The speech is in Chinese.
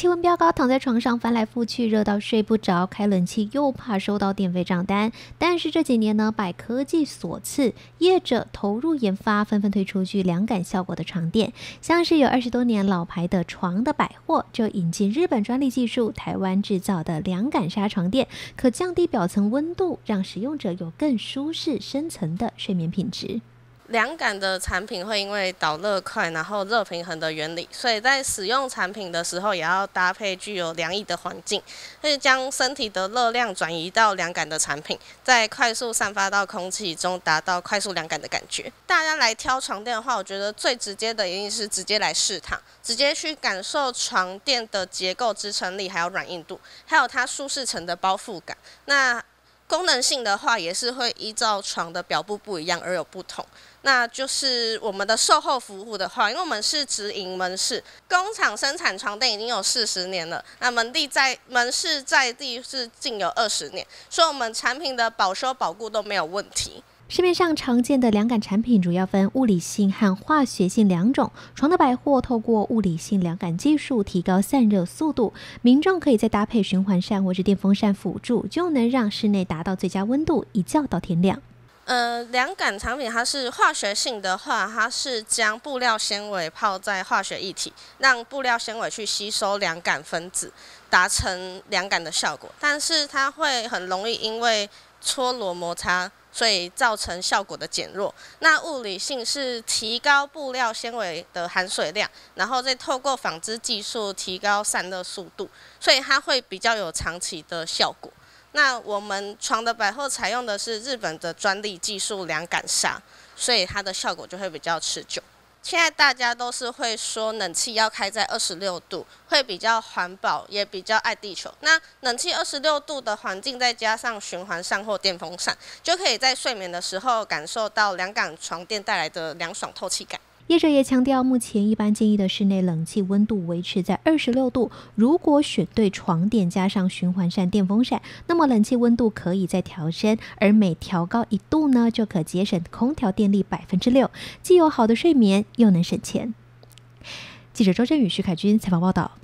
气温飙高，躺在床上翻来覆去，热到睡不着，开冷气又怕收到电费账单。但是这几年呢，拜科技所赐，业者投入研发，纷纷推出具凉感效果的床垫，像是有二十多年老牌的床的百货，就引进日本专利技术，台湾制造的凉感纱床垫，可降低表层温度，让使用者有更舒适深层的睡眠品质。凉感的产品会因为导热快，然后热平衡的原理，所以在使用产品的时候也要搭配具有凉意的环境，可以将身体的热量转移到凉感的产品，再快速散发到空气中，达到快速凉感的感觉。大家来挑床垫的话，我觉得最直接的一定是直接来试躺，直接去感受床垫的结构、支撑力，还有软硬度，还有它舒适层的包覆感。那功能性的话，也是会依照床的表布不一样而有不同。那就是我们的售后服务的话，因为我们是直营门市，工厂生产床垫已经有四十年了，那门地在门市在地是近有二十年，所以我们产品的保修保固都没有问题。市面上常见的凉感产品主要分物理性和化学性两种。床的百货透过物理性凉感技术提高散热速度，民众可以再搭配循环扇或是电风扇辅助，就能让室内达到最佳温度，一觉到天亮。呃，凉感产品它是化学性的话，它是将布料纤维泡在化学液体，让布料纤维去吸收凉感分子，达成凉感的效果。但是它会很容易因为搓螺摩擦。所以造成效果的减弱。那物理性是提高布料纤维的含水量，然后再透过纺织技术提高散热速度，所以它会比较有长期的效果。那我们床的百货采用的是日本的专利技术凉感纱，所以它的效果就会比较持久。现在大家都是会说冷气要开在二十六度，会比较环保，也比较爱地球。那冷气二十六度的环境，再加上循环扇或电风扇，就可以在睡眠的时候感受到凉感床垫带来的凉爽透气感。业者也强调，目前一般建议的室内冷气温度维持在二十六度。如果选对床垫加上循环扇、电风扇，那么冷气温度可以再调升，而每调高一度呢，就可节省空调电力百分之六，既有好的睡眠，又能省钱。记者周振宇、徐凯军采访报道。